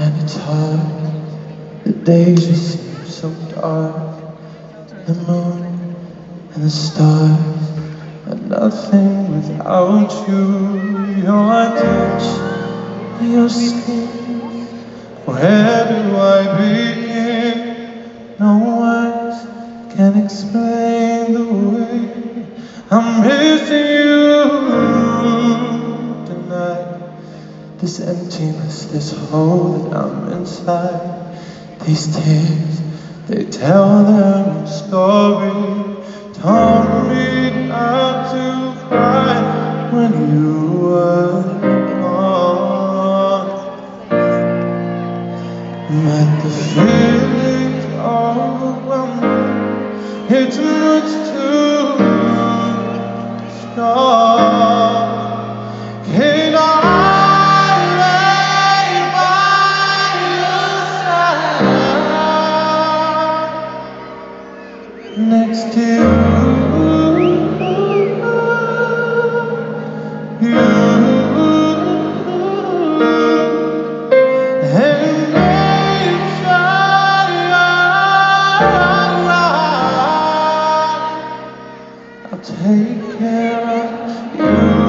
And it's hard, the days just seem so dark. The moon and the stars are nothing without you. Your touch, your skin, where do I begin? No words can explain the way I'm missing you This emptiness, this hole that I'm inside, these tears, they tell their own story. Taught me not to cry when you were gone. But the feelings overwhelm me. It's much too. next to you. you. And I'll take care of you